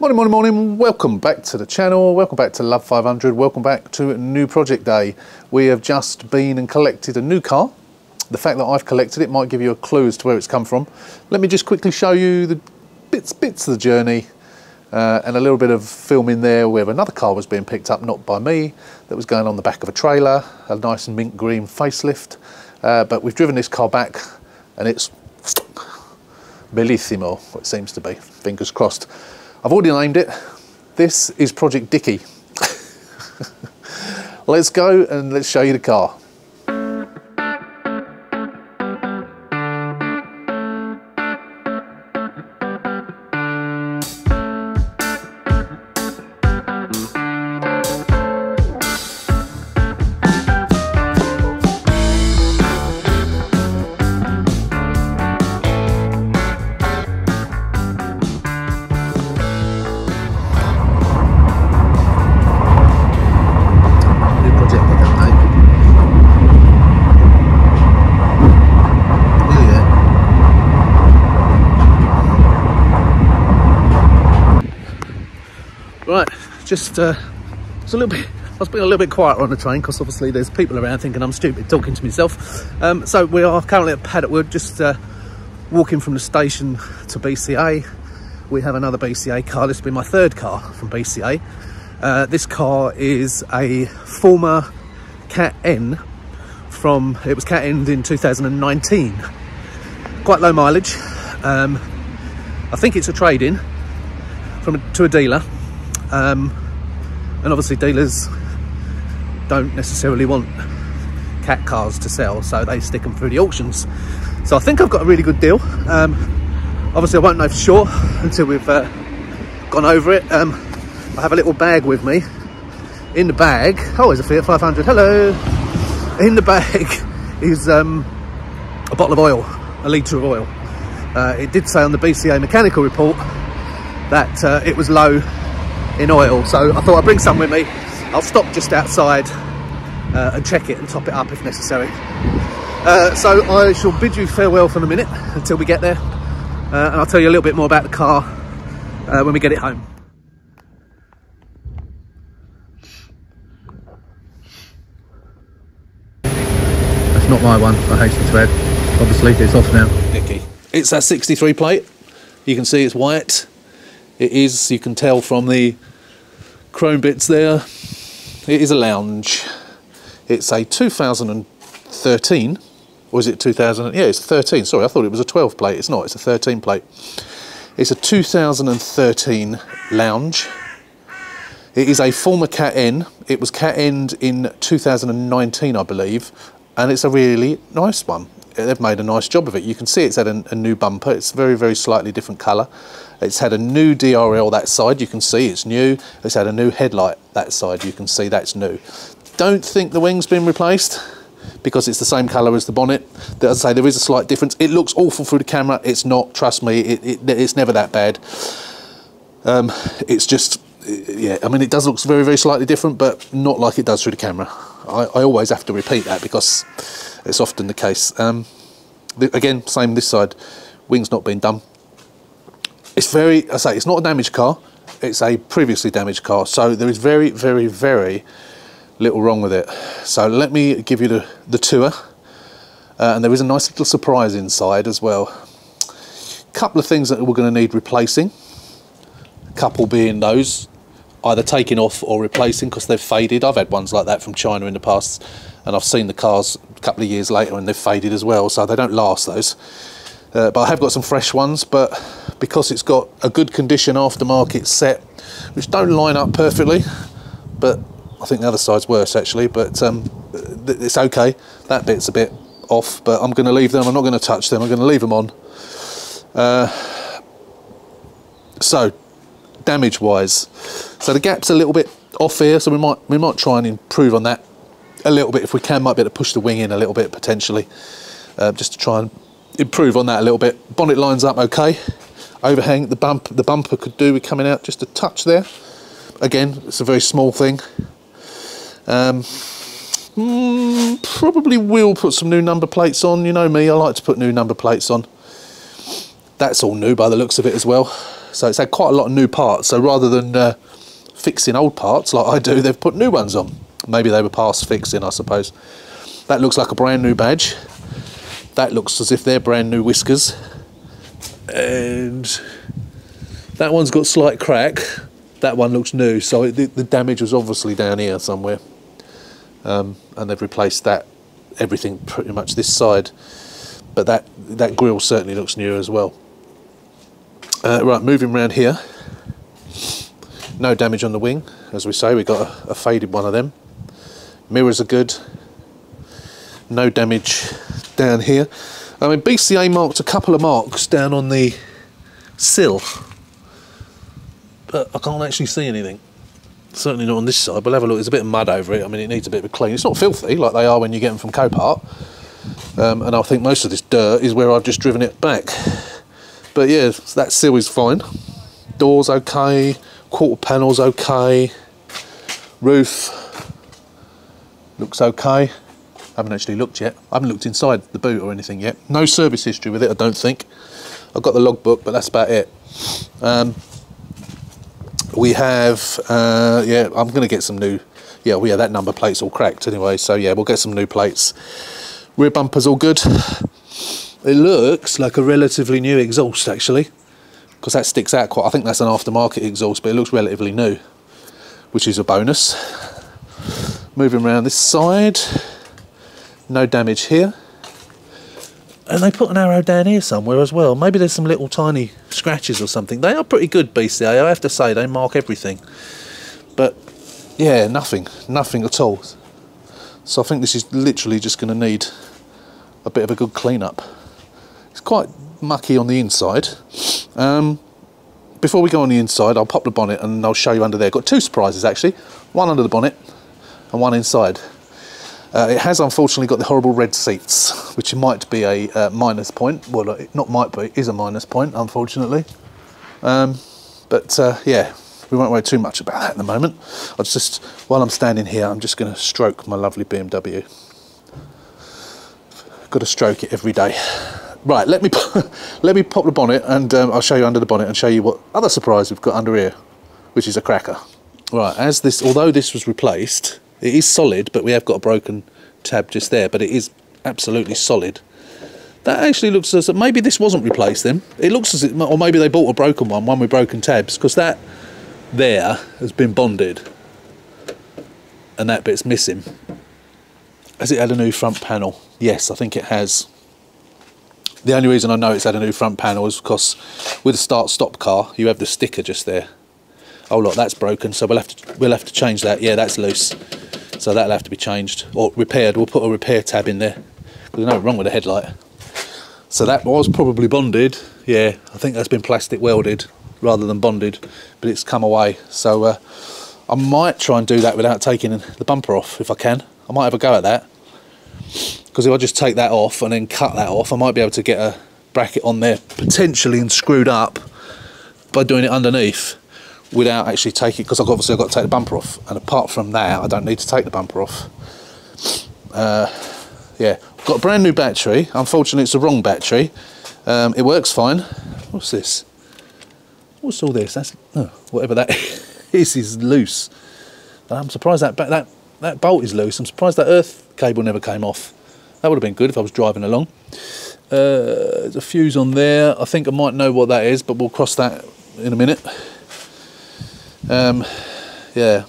Morning, morning, morning. Welcome back to the channel. Welcome back to Love 500. Welcome back to New Project Day. We have just been and collected a new car. The fact that I've collected it might give you a clue as to where it's come from. Let me just quickly show you the bits, bits of the journey uh, and a little bit of film in there where another car was being picked up, not by me, that was going on the back of a trailer, a nice mint green facelift. Uh, but we've driven this car back and it's bellissimo, it seems to be, fingers crossed. I've already named it. This is Project Dickie. let's go and let's show you the car. Just uh, it's a little bit. I was being a little bit quieter on the train because obviously there's people around thinking I'm stupid talking to myself. Um, so we are currently at Paddock Wood, just uh, walking from the station to BCA. We have another BCA car. This will be my third car from BCA. Uh, this car is a former Cat N from, it was Cat N in 2019. Quite low mileage. Um, I think it's a trade-in from to a dealer. Um, and obviously dealers don't necessarily want cat cars to sell, so they stick them through the auctions. So I think I've got a really good deal. Um, obviously I won't know for sure until we've uh, gone over it. Um, I have a little bag with me. In the bag, oh, there's a Fiat 500. Hello. In the bag is um, a bottle of oil, a litre of oil. Uh, it did say on the BCA mechanical report that uh, it was low in oil, so I thought I'd bring some with me. I'll stop just outside uh, and check it and top it up if necessary. Uh, so I shall bid you farewell for the minute until we get there, uh, and I'll tell you a little bit more about the car uh, when we get it home. That's not my one, I hasten to add. Obviously, it's off now. Nicky. It's that 63 plate. You can see it's white. It is, you can tell from the chrome bits there, it is a lounge. It's a 2013, or is it 2000? Yeah, it's 13. Sorry, I thought it was a 12 plate. It's not, it's a 13 plate. It's a 2013 lounge. It is a former Cat N. It was Cat N in 2019, I believe, and it's a really nice one. They've made a nice job of it. You can see it's had a, a new bumper. It's very, very slightly different colour. It's had a new DRL that side. You can see it's new. It's had a new headlight that side. You can see that's new. Don't think the wing's been replaced because it's the same colour as the bonnet. As I say, there is a slight difference. It looks awful through the camera. It's not. Trust me. It, it, it's never that bad. Um, it's just yeah, I mean, it does look very, very slightly different, but not like it does through the camera. I, I always have to repeat that because it's often the case. Um, again, same this side, wings not being done. It's very, I say, it's not a damaged car. It's a previously damaged car, so there is very, very, very little wrong with it. So let me give you the, the tour. Uh, and there is a nice little surprise inside as well. A Couple of things that we're going to need replacing. A couple being those either taking off or replacing because they've faded. I've had ones like that from China in the past, and I've seen the cars a couple of years later and they've faded as well, so they don't last those. Uh, but I have got some fresh ones, but because it's got a good condition aftermarket set, which don't line up perfectly, but I think the other side's worse actually, but um, it's okay. That bit's a bit off, but I'm going to leave them. I'm not going to touch them. I'm going to leave them on. Uh, so damage wise so the gap's a little bit off here so we might we might try and improve on that a little bit if we can. Might be able to push the wing in a little bit potentially. Uh, just to try and improve on that a little bit. Bonnet lines up okay. Overhang the bump the bumper could do with coming out just a touch there. Again it's a very small thing. Um, mm, probably will put some new number plates on. You know me I like to put new number plates on that's all new by the looks of it as well So it's had quite a lot of new parts. So rather than uh, fixing old parts like I do, they've put new ones on. Maybe they were past fixing, I suppose. That looks like a brand new badge. That looks as if they're brand new whiskers. And that one's got slight crack. That one looks new, so it, the, the, damage was obviously down here somewhere. Um, and they've replaced that, everything pretty much this side. But that, that grill certainly looks new as well. Uh, right, moving around here. No damage on the wing, as we say, we got a, a faded one of them. Mirrors are good. No damage down here. I mean, BCA marked a couple of marks down on the sill, but I can't actually see anything. Certainly not on this side. We'll have a look. There's a bit of mud over it. I mean, it needs a bit of a clean. It's not filthy like they are when you get them from Copart. Um, and I think most of this dirt is where I've just driven it back. But yeah, that sill is fine. Doors okay, quarter panels okay, roof looks okay. I haven't actually looked yet. I haven't looked inside the boot or anything yet. No service history with it, I don't think. I've got the logbook, but that's about it. Um, we have, uh, yeah, I'm going to get some new, yeah, well, yeah, that number plate's all cracked anyway, so yeah, we'll get some new plates. Rear bumper's all good. It looks like a relatively new exhaust actually, because that sticks out quite. I think that's an aftermarket exhaust, but it looks relatively new, which is a bonus. Moving around this side, no damage here. And they put an arrow down here somewhere as well. Maybe there's some little tiny scratches or something. They are pretty good BCA, eh? I have to say. They mark everything. But yeah, nothing, nothing at all. So I think this is literally just going to need a bit of a good clean up. It's quite mucky on the inside. Um, before we go on the inside, I'll pop the bonnet and I'll show you under there. Got two surprises actually. One under the bonnet and one inside. Uh, it has unfortunately got the horrible red seats, which might be a uh, minus point. Well, it not might be, it is a minus point, unfortunately. Um, but uh, yeah, we won't worry too much about that at the moment. I'll just, while I'm standing here, I'm just going to stroke my lovely BMW. Got to stroke it every day. Right, let me let me pop the bonnet and um, I'll show you under the bonnet and show you what other surprise we've got under here, which is a cracker. Right, as this, although this was replaced, it is solid, but we have got a broken tab just there, but it is absolutely solid. That actually looks as maybe this wasn't replaced then. It looks as it, or maybe they bought a broken one, one with broken tabs, because that there has been bonded, and that bit's missing. Has it had a new front panel? Yes, I think it has. The only reason I know it's had a new front panel is because with a start-stop car, you have the sticker just there. Oh look, that's broken, so we'll have to we'll have to change that. Yeah, that's loose, so that'll have to be changed or repaired. We'll put a repair tab in there. There's nothing wrong with the headlight. So that was probably bonded. Yeah, I think that's been plastic welded rather than bonded, but it's come away. So uh, I might try and do that without taking the bumper off if I can. I might have a go at that because if I just take that off and then cut that off I might be able to get a bracket on there potentially and screwed up by doing it underneath without actually taking because obviously I've got to take the bumper off. And apart from that I don't need to take the bumper off. Uh, yeah got a brand new battery. Unfortunately it's the wrong battery. Um, it works fine. What's this? What's all this? That's oh, whatever that is is loose. I'm surprised that that that bolt is loose. I'm surprised that earth cable never came off that would have been good if I was driving along. Uh, there's a fuse on there. I think I might know what that is, but we'll cross that in a minute. Um, yeah.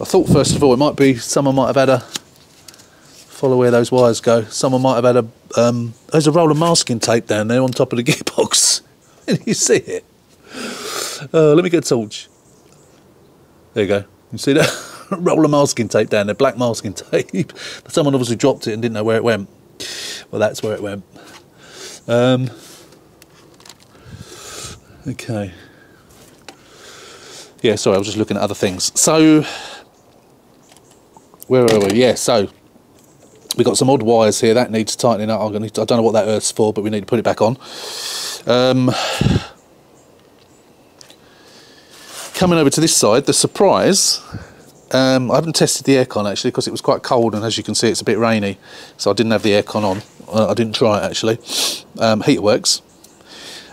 I thought first of all it might be someone might have had a follow where those wires go. Someone might have had a um, there's a roll of masking tape down there on top of the gearbox. Can you see it? Uh, let me get a torch. There you go. You see that? roll of masking tape down there, black masking tape. Someone obviously dropped it and didn't know where it went. Well, that's where it went. Um, okay. Yeah, sorry, I was just looking at other things. So, where are we? Yeah, so we've got some odd wires here that needs tightening up. I'm to, I don't know what that earth's for, but we need to put it back on. Um, coming over to this side, the surprise um, I haven't tested the aircon actually because it was quite cold and as you can see it's a bit rainy so I didn't have the aircon on. Uh, I didn't try it actually. Um, heater works.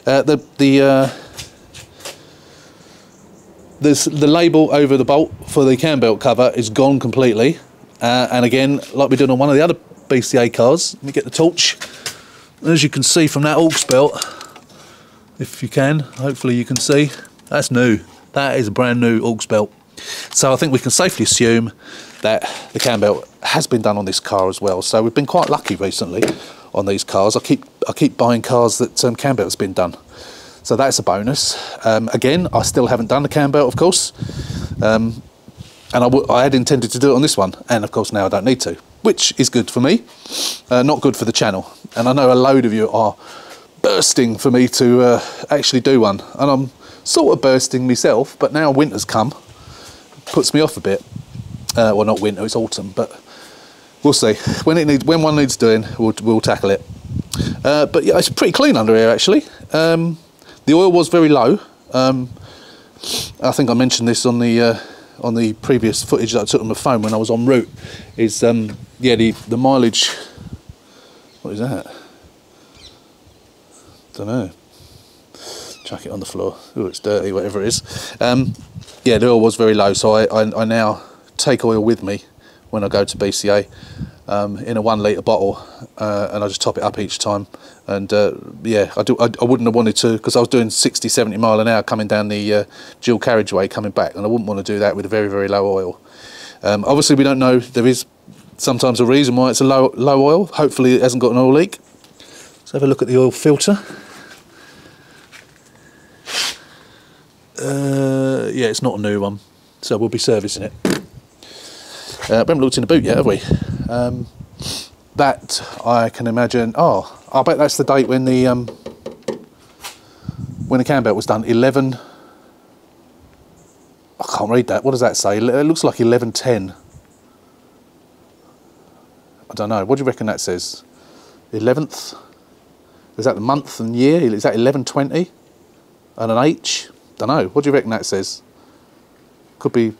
Uh, the the uh, the label over the bolt for the cam belt cover is gone completely. Uh, and again, like we did on one of the other BCA cars, let me get the torch. As you can see from that aux belt, if you can, hopefully you can see, that's new. That is a brand new aux belt. So I think we can safely assume that the cam belt has been done on this car as well. So we've been quite lucky recently on these cars. I keep I keep buying cars that um, cam belt's been done. So that's a bonus. Um, again, I still haven't done the cam belt, of course. Um, and I, I had intended to do it on this one, and of course now I don't need to, which is good for me, uh, not good for the channel. And I know a load of you are bursting for me to uh, actually do one, and I'm sort of bursting myself, but now winter's come, puts me off a bit. Uh, well, not winter, it's autumn, but we'll see. When it needs, when one needs doing, we'll, we'll tackle it. Uh, but yeah, it's pretty clean under here actually. Um, the oil was very low. Um, I think I mentioned this on the uh, on the previous footage that I took on the phone when I was en route. Is um, yeah the the mileage. What is that? Don't know. Chuck it on the floor. Oh, it's dirty. Whatever it is. Yeah, the oil was very low, so I, I, I now take oil with me when I go to BCA um, in a one litre bottle uh, and I just top it up each time. And uh, yeah I, do, I, I, wouldn't have wanted to because I was doing 60 70 mile an hour coming down the uh, dual carriageway coming back and I wouldn't want to do that with a very very low oil. Um, obviously we don't know there is sometimes a reason why it's a low low oil. Hopefully it hasn't got an oil leak. Let's have a look at the oil filter uh, yeah it's not a new one so we'll be servicing it uh, we haven't looked in the boot yet have we um, that I can imagine. Oh, I bet that's the date when the um, when the cam belt was done. Eleven. I can't read that. What does that say? It looks like eleven ten. I don't know. What do you reckon that says? Eleventh. Is that the month and year? Is that eleven twenty? And an H? Don't know. What do you reckon that says? Could be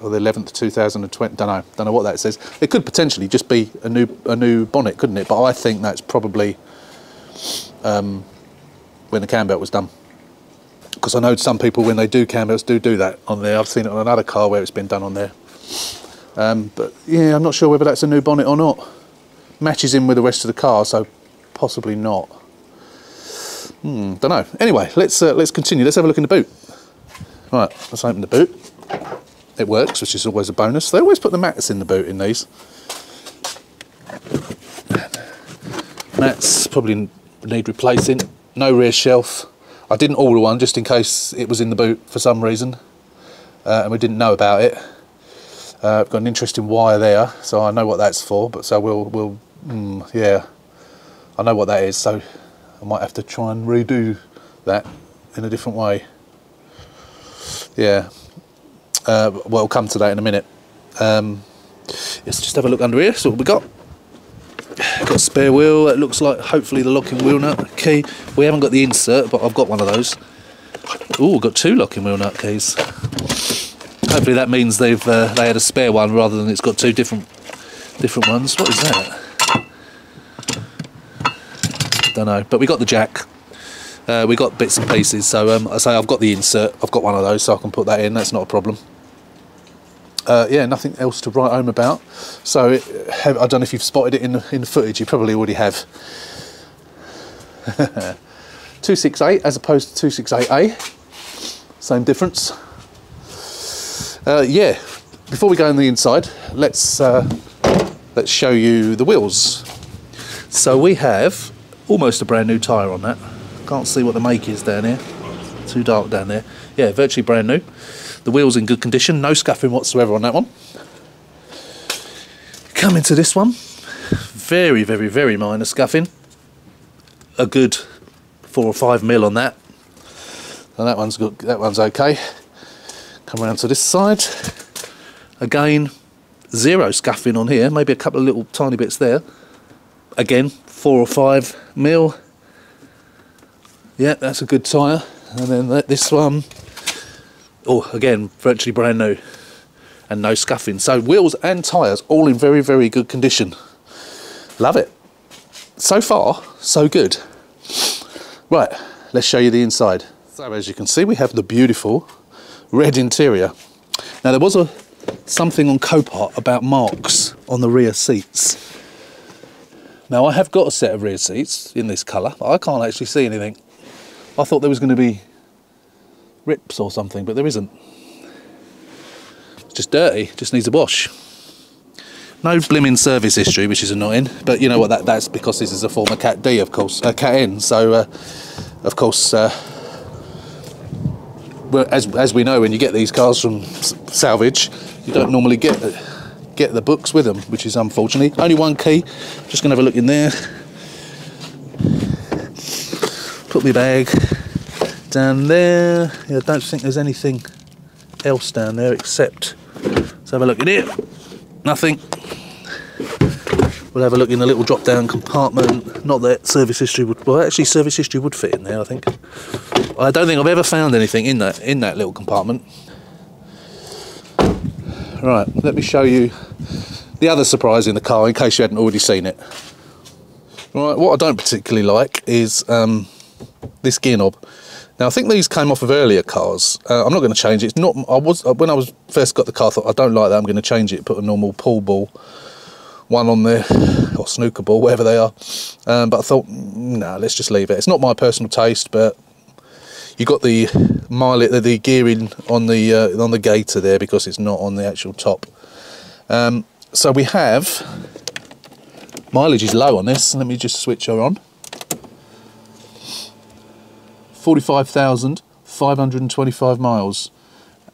or the 11th 2020 don't know don't know what that says. It could potentially just be a new a new bonnet couldn't it? But I think that's probably um, when the cam belt was done. Because I know some people when they do cam belts do do that on there. I've seen it on another car where it's been done on there. Um, but yeah I'm not sure whether that's a new bonnet or not. Matches in with the rest of the car so possibly not hmm, don't know anyway let's uh, let's continue let's have a look in the boot right let's open the boot it works, which is always a bonus. They always put the mats in the boot in these. Mats probably need replacing. No rear shelf. I didn't order one just in case it was in the boot for some reason uh, and we didn't know about it. Uh, I've got an interesting wire there, so I know what that's for. But so we'll, we'll, mm, yeah, I know what that is. So I might have to try and redo that in a different way. Yeah, uh, well, we'll come to that in a minute. Um, let's just have a look under here. So what we got? Got spare wheel. It looks like hopefully the locking wheel nut key. We haven't got the insert, but I've got one of those. Oh, got two locking wheel nut keys. Hopefully that means they've uh, they had a spare one rather than it's got two different different ones. What is that? Don't know, but we got the jack. Uh, we got bits and pieces, so um, I say I've got the insert. I've got one of those, so I can put that in. That's not a problem uh, yeah, nothing else to write home about. So it, I don't know if you've spotted it in in the footage. You probably already have. 268 as opposed to 268A. Same difference. Uh, yeah. Before we go on the inside, let's uh, let's show you the wheels. So we have almost a brand new tyre on that. Can't see what the make is down here. Too dark down there. Yeah, virtually brand new. The wheel's in good condition, no scuffing whatsoever on that one. Come into this one, very, very, very minor scuffing. A good four or five mil on that. And that one's good, that one's okay. Come around to this side. Again, zero scuffing on here, maybe a couple of little tiny bits there. Again, four or five mil. Yeah, that's a good tyre. And then this one, oh again virtually brand new and no scuffing so wheels and tyres all in very very good condition love it so far so good Right, let's show you the inside. So as you can see, we have the beautiful red interior. Now there was a something on Copart about marks on the rear seats. Now I have got a set of rear seats in this colour, but I can't actually see anything. I thought there was going to be rips or something, but there isn't. It's just dirty, just needs a wash. No blimmin' service history, which is annoying, but you know what, that, that's because this is a former Cat D, of course, uh, Cat N, so uh, of course, uh, well, as, as we know, when you get these cars from salvage, you don't normally get get the books with them, which is unfortunately. Only one key, just gonna have a look in there. Put my bag down there. Yeah, I don't think there's anything else down there except, let's have a look in here. Nothing. We'll have a look in the little drop down compartment. Not that service history would, well actually service history would fit in there I think. I don't think I've ever found anything in that, in that little compartment. Right, let me show you the other surprise in the car in case you hadn't already seen it. Right, what I don't particularly like is um, this gear knob. Now I think these came off of earlier cars. Uh, I'm not going to change it. It's not. I was when I was first got the car. I thought I don't like that. I'm going to change it. Put a normal pull ball one on there or snooker ball, whatever they are. Um, but I thought, no, nah, let's just leave it. It's not my personal taste, but you got the mileage, the, the gearing on the uh, on the gaiter there because it's not on the actual top. Um, so we have mileage is low on this. Let me just switch her on. 45,525 miles.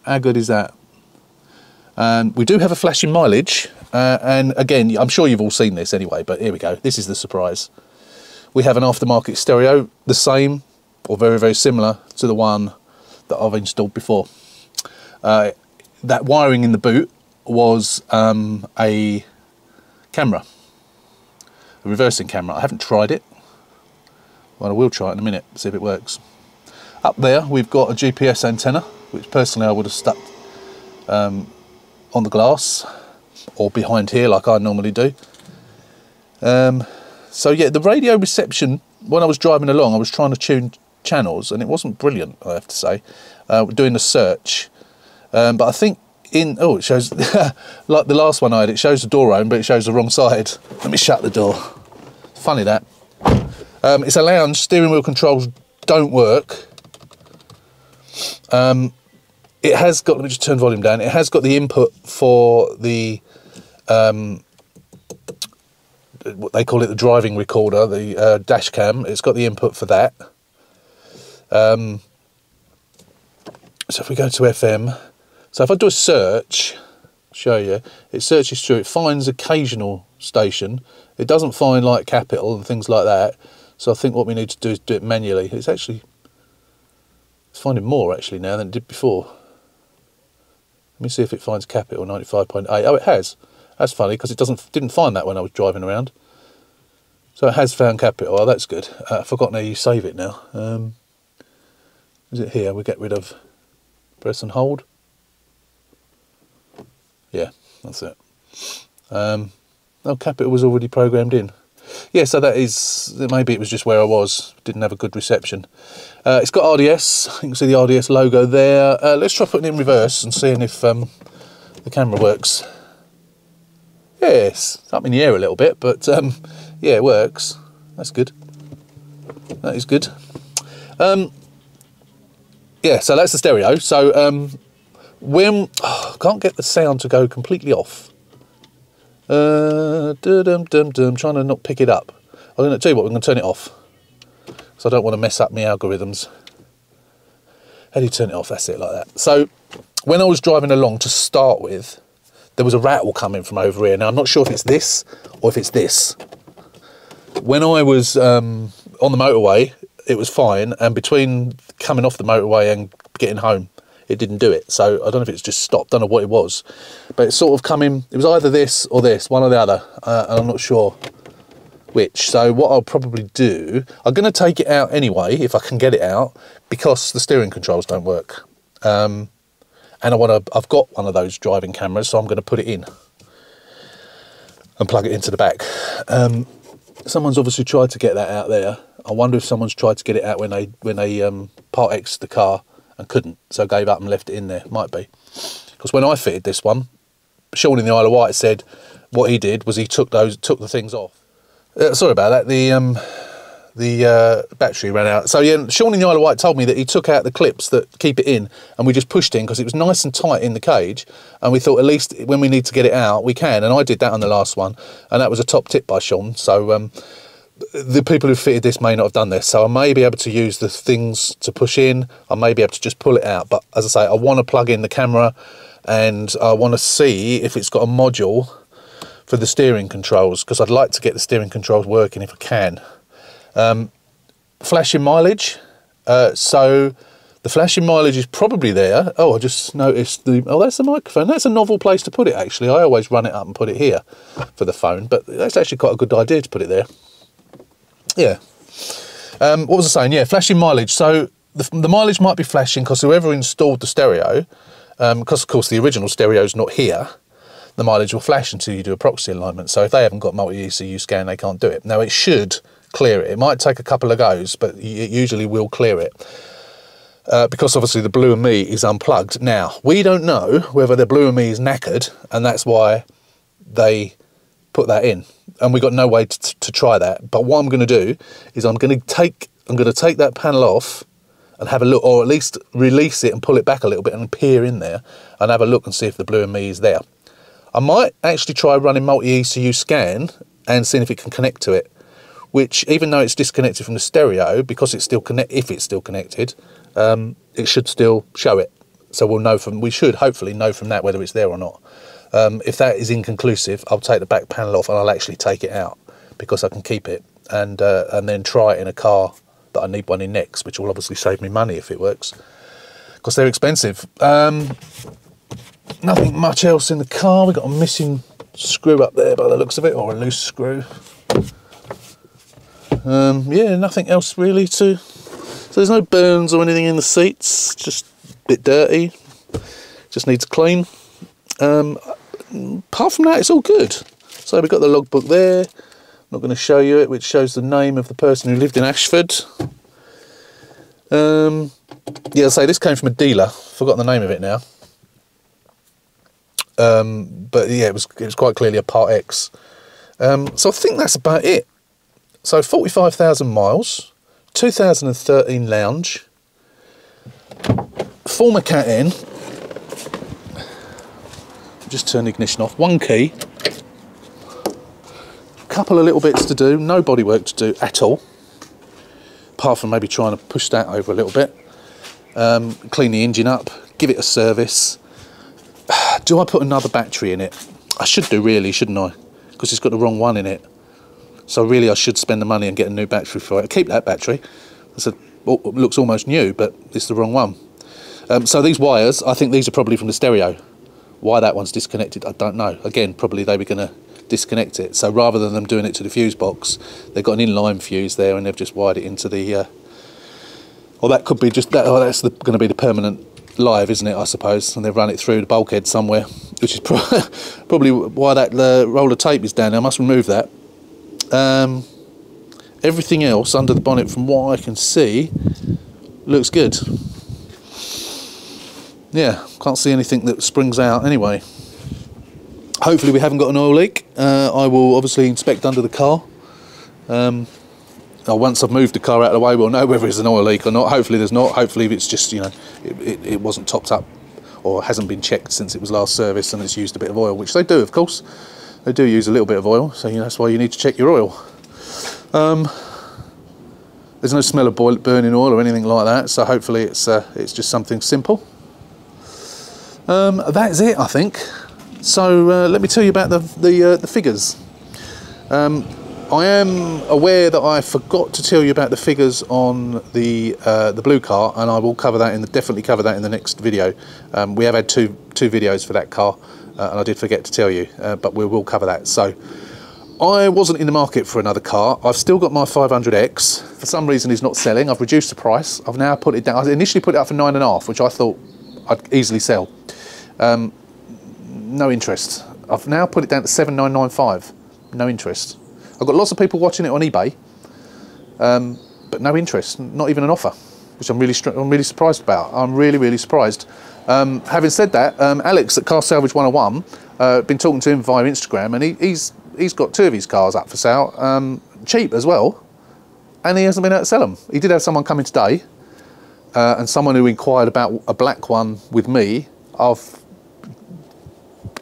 How good is that? And we do have a flashing mileage. Uh, and again, I'm sure you've all seen this anyway, but here we go. This is the surprise. We have an aftermarket stereo, the same or very, very similar to the one that I've installed before. Uh, that wiring in the boot was um, a camera, a reversing camera. I haven't tried it. but I will try it in a minute, see if it works. Up there, we've got a GPS antenna, which personally I would have stuck um, on the glass or behind here like I normally do. Um, so yeah, the radio reception, when I was driving along, I was trying to tune channels and it wasn't brilliant, I have to say, uh, doing the search. Um, but I think in, oh, it shows, like the last one I had, it shows the door open, but it shows the wrong side. Let me shut the door. Funny that. Um, it's a lounge, steering wheel controls don't work. Um, it has got, let me just turn volume down, it has got the input for the, um, what they call it the driving recorder, the uh, dash cam, it's got the input for that. Um, so if we go to FM, so if I do a search, show you, it searches through, it finds occasional station, it doesn't find like capital and things like that, so I think what we need to do is do it manually. It's actually it's finding more actually now than it did before. Let me see if it finds capital 95.8. Oh, it has. That's funny because it doesn't didn't find that when I was driving around. So it has found capital. Oh, that's good. Uh, I've forgotten how you save it now. Um, is it here? We get rid of press and hold. Yeah, that's it. Um, oh, capital was already programmed in yeah, so that is, maybe it was just where I was, didn't have a good reception. Uh, it's got RDS, you can see the RDS logo there. Uh, let's try putting it in reverse and seeing if um, the camera works. Yes, up in the air a little bit, but um, yeah, it works. That's good. That is good. Um, yeah, so that's the stereo. So um, when oh, can't get the sound to go completely off. Uh, dum dum dum, trying to not pick it up. I'm going to tell you what, I'm going to turn it off. So I don't want to mess up my algorithms. How do you turn it off? That's it, like that. So when I was driving along to start with, there was a rattle coming from over here. Now I'm not sure if it's this or if it's this. When I was um, on the motorway, it was fine, and between coming off the motorway and getting home, it didn't do it. So I don't know if it's just stopped, don't know what it was. But it's sort of coming, it was either this or this, one or the other, uh, and I'm not sure which. So what I'll probably do, I'm going to take it out anyway, if I can get it out, because the steering controls don't work. Um, and I want to, I've got one of those driving cameras, so I'm going to put it in and plug it into the back. Um, someone's obviously tried to get that out there. I wonder if someone's tried to get it out when they when they um, part X the car and couldn't, so gave up and left it in there. Might be because when I fitted this one, Sean in the Isle of Wight said what he did was he took those took the things off. Uh, sorry about that. The um, the uh, battery ran out. So yeah, Sean in the Isle of Wight told me that he took out the clips that keep it in, and we just pushed in because it was nice and tight in the cage. And we thought at least when we need to get it out, we can. And I did that on the last one, and that was a top tip by Sean. So um, the people who fitted this may not have done this. So I may be able to use the things to push in. I may be able to just pull it out. But as I say, I want to plug in the camera, and I want to see if it's got a module for the steering controls because I'd like to get the steering controls working if I can. Um, flashing mileage. Uh, so the flashing mileage is probably there. Oh, I just noticed the. Oh, that's the microphone. That's a novel place to put it. Actually, I always run it up and put it here for the phone, but that's actually quite a good idea to put it there. Yeah. Um, what was I saying? Yeah, flashing mileage. So the, the mileage might be flashing because whoever installed the stereo, because um, of course the original stereo is not here, the mileage will flash until you do a proxy alignment. So if they haven't got multi-ECU scan, they can't do it. Now it should clear it. It might take a couple of goes, but it usually will clear it. Uh, because obviously the Blue and Me is unplugged. Now, we don't know whether the Blue and Me is knackered, and that's why they put that in. And we've got no way to, to try that. But what I'm going to do is I'm going to take I'm going to take that panel off and have a look, or at least release it and pull it back a little bit and peer in there and have a look and see if the Blue and Me is there. I might actually try running multi-ECU scan and seeing if it can connect to it which even though it's disconnected from the stereo, because it's still connect, if it's still connected, um, it should still show it. So we'll know from, we should hopefully know from that whether it's there or not. Um, if that is inconclusive, I'll take the back panel off and I'll actually take it out because I can keep it and uh, and then try it in a car that I need one in next, which will obviously save me money if it works because they're expensive. Um, nothing much else in the car. We've got a missing screw up there by the looks of it, or a loose screw. Um, yeah, nothing else really to. So there's no burns or anything in the seats. Just a bit dirty. Just needs clean. Um, apart from that, it's all good. So we've got the logbook there. I'm not going to show you it, which shows the name of the person who lived in Ashford. Um, yeah, say this came from a dealer. Forgot the name of it now. Um, but yeah, it was it was quite clearly a Part X. Um, so I think that's about it. So 45,000 miles, 2013 Lounge, former Cat N. Just turn ignition off. One key. Couple of little bits to do. No bodywork to do at all. Apart from maybe trying to push that over a little bit. Um, clean the engine up. Give it a service. Do I put another battery in it? I should do really, shouldn't I? Because it's got the wrong one in it. So really I should spend the money and get a new battery for it. I keep that battery. A, looks almost new, but it's the wrong one. Um, so these wires, I think these are probably from the stereo. Why that one's disconnected, I don't know. Again, probably they were going to disconnect it. So rather than them doing it to the fuse box, they've got an inline fuse there and they've just wired it into the... Uh, or that could be just... that. Oh, that's going to be the permanent live, isn't it, I suppose? And they've run it through the bulkhead somewhere, which is pro probably why that uh, roll of tape is down there. I must remove that. Um, everything else under the bonnet, from what I can see, looks good. Yeah, can't see anything that springs out anyway. Hopefully we haven't got an oil leak. Uh, I will obviously inspect under the car. Um, once I've moved the car out of the way, we'll know whether it's an oil leak or not. Hopefully there's not. Hopefully it's just, you know, it, it, it wasn't topped up or hasn't been checked since it was last serviced and it's used a bit of oil, which they do, of course. They do use a little bit of oil, so that's why you need to check your oil. Um, there's no smell of boil, burning oil or anything like that, so hopefully it's uh, it's just something simple. Um, that's it, I think. So uh, let me tell you about the the, uh, the figures. Um, I am aware that I forgot to tell you about the figures on the uh, the blue car, and I will cover that in the definitely cover that in the next video. Um, we have had two two videos for that car and I did forget to tell you, uh, but we will cover that. So I wasn't in the market for another car. I've still got my 500X. For some reason, it's not selling. I've reduced the price. I've now put it down. I initially put it up for nine and a half, which I thought I'd easily sell. Um, no interest. I've now put it down to 7995. No interest. I've got lots of people watching it on eBay, um, but no interest, not even an offer, which I'm really, I'm really surprised about. I'm really, really surprised. Um, having said that, um, Alex at Car Salvage 101, uh, been talking to him via Instagram, and he, he's he's got two of his cars up for sale, um, cheap as well, and he hasn't been able to sell them. He did have someone coming today, uh, and someone who inquired about a black one with me. I've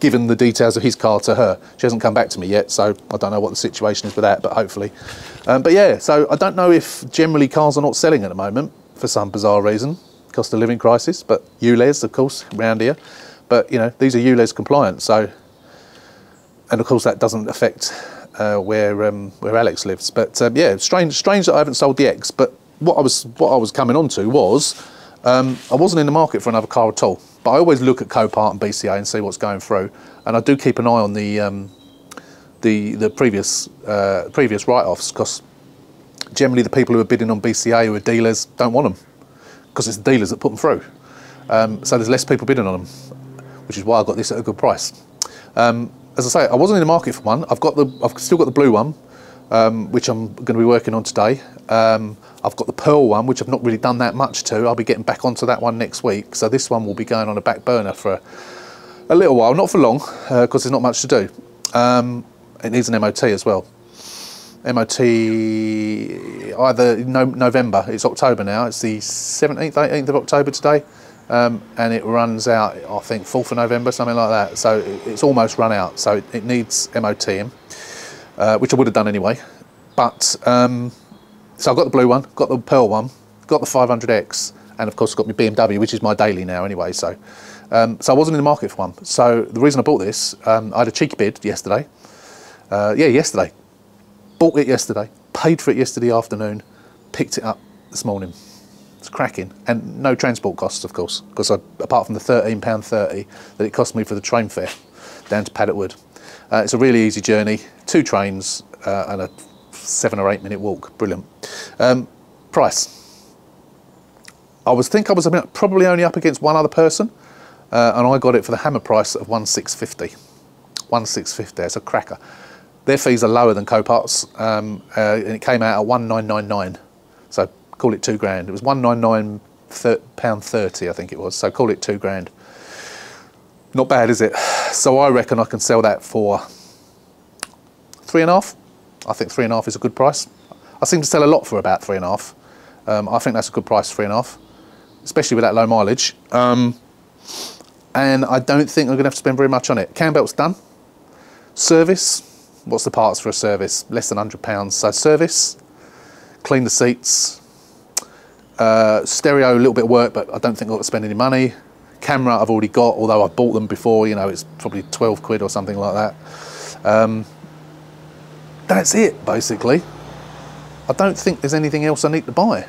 given the details of his car to her. She hasn't come back to me yet, so I don't know what the situation is with that, but hopefully. Um, but yeah, so I don't know if generally cars are not selling at the moment for some bizarre reason, cost of living crisis, but ULEZ, of course, around here. But, you know, these are ULEZ compliant, so, and of course that doesn't affect uh, where um, where Alex lives. But um, yeah, strange, strange that I haven't sold the X. But what I was what I was coming on to was um, I wasn't in the market for another car at all. But I always look at Copart and BCA and see what's going through, and I do keep an eye on the um, the the previous uh, previous write-offs because generally the people who are bidding on BCA who are dealers don't want them because it's the dealers that put them through. Um, so there's less people bidding on them, which is why I got this at a good price. Um, as I say, I wasn't in the market for one. I've got the I've still got the blue one, um, which I'm going to be working on today. Um, I've got the pearl one, which I've not really done that much to. I'll be getting back onto that one next week. So this one will be going on a back burner for a, little while, not for long, because uh, there's not much to do. Um, it needs an MOT as well. MOT either no, November, it's October now, it's the 17th, 18th of October today, um, and it runs out, I think, 4th of November, something like that. So it's almost run out, so it, needs MOTing, uh, which I would have done anyway. But um, so I've got the blue one, got the pearl one, got the 500X, and of course I've got my BMW, which is my daily now anyway. So, um, so I wasn't in the market for one. So the reason I bought this, um, I had a cheeky bid yesterday. Uh, yeah, yesterday. Bought it yesterday, paid for it yesterday afternoon, picked it up this morning. It's cracking, and no transport costs, of course, because apart from the £13.30 that it cost me for the train fare down to Paddock. Uh, it's a really easy journey, two trains uh, and a seven or eight minute walk. Brilliant. Um, price. I was think I was probably only up against one other person, uh, and I got it for the hammer price of one six fifty. One six fifty. It's a cracker. Their fees are lower than Copart's, um, uh, and it came out at one nine nine nine. So call it two grand. It was one nine nine pound thirty, I think it was. So call it two grand. Not bad, is it? So I reckon I can sell that for three and a half. I think three and a half is a good price. I seem to sell a lot for about three and a half. Um, I think that's a good price, three and a half, especially with that low mileage. Um, and I don't think I'm going to have to spend very much on it. Cam belt's done. Service, what's the parts for a service? Less than £100. So service, clean the seats, uh, stereo, a little bit of work, but I don't think to spend any money. Camera I've already got, although I've bought them before, you know, it's probably 12 quid or something like that. Um, that's it, basically. I don't think there's anything else I need to buy.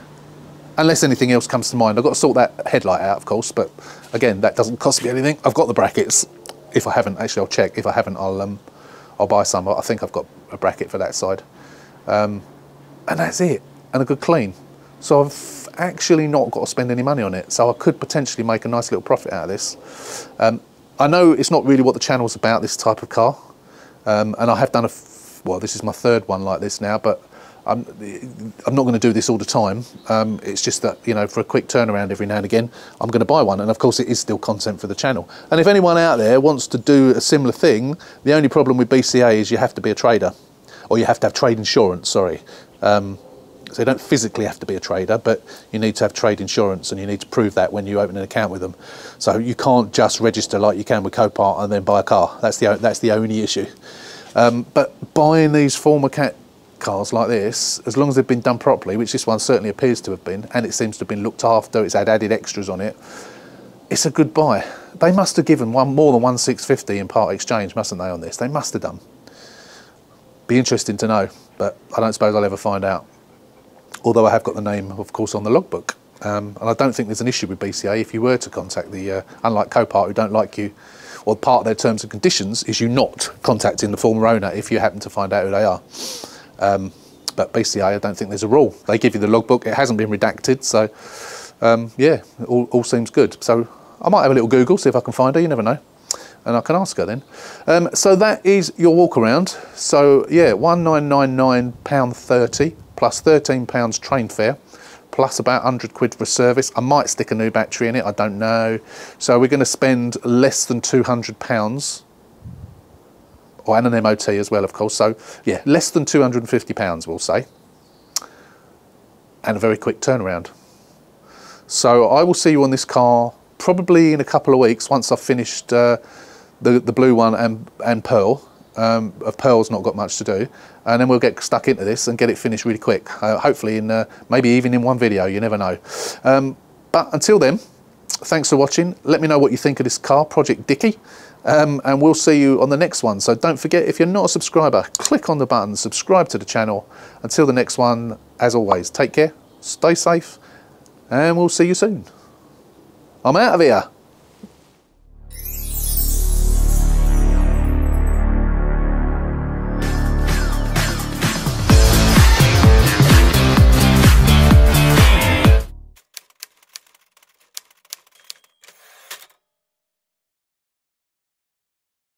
Unless anything else comes to mind. I've got to sort that headlight out, of course, but again, that doesn't cost me anything. I've got the brackets. If I haven't, actually, I'll check. If I haven't, I'll um, I'll buy some. I think I've got a bracket for that side. Um, and that's it. And a good clean. So I've actually not got to spend any money on it. So I could potentially make a nice little profit out of this. Um, I know it's not really what the channel's about, this type of car. Um, and I have done a well, this is my third one like this now, but I'm, I'm not going to do this all the time. Um, it's just that, you know, for a quick turnaround every now and again, I'm going to buy one. And of course, it is still content for the channel. And if anyone out there wants to do a similar thing, the only problem with BCA is you have to be a trader or you have to have trade insurance, sorry. Um, so you don't physically have to be a trader, but you need to have trade insurance and you need to prove that when you open an account with them. So you can't just register like you can with Copart and then buy a car. That's the, that's the only issue. Um, but buying these former cat cars like this, as long as they've been done properly, which this one certainly appears to have been, and it seems to have been looked after, it's had added extras on it, it's a good buy. They must have given one more than one six fifty in part exchange, mustn't they, on this? They must have done. Be interesting to know, but I don't suppose I'll ever find out. Although I have got the name, of course, on the logbook. Um, and I don't think there's an issue with BCA if you were to contact the, uh, unlike Copart, who don't like you well, part of their terms and conditions is you not contacting the former owner if you happen to find out who they are. Um, but basically, I don't think there's a rule. They give you the logbook, it hasn't been redacted, so um, yeah, all, all, seems good. So I might have a little Google, see if I can find her, you never know. and I can ask her then. Um, so that is your walk around. So yeah, one nine nine nine pound thirty plus thirteen pounds train fare plus about 100 quid for service. I might stick a new battery in it, I don't know. So we're going to spend less than 200 pounds or and an MOT as well, of course. So yeah, less than 250 pounds, we'll say. And a very quick turnaround. So I will see you on this car probably in a couple of weeks once I've finished uh, the, the blue one and, and Pearl. Um, of Pearl's not got much to do. And then we'll get stuck into this and get it finished really quick. Uh, hopefully in uh, maybe even in one video, you never know. Um, but until then, thanks for watching. Let me know what you think of this car, Project Dickie. Um, and we'll see you on the next one. So don't forget, if you're not a subscriber, click on the button, subscribe to the channel. Until the next one, as always, take care, stay safe, and we'll see you soon. I'm out of here.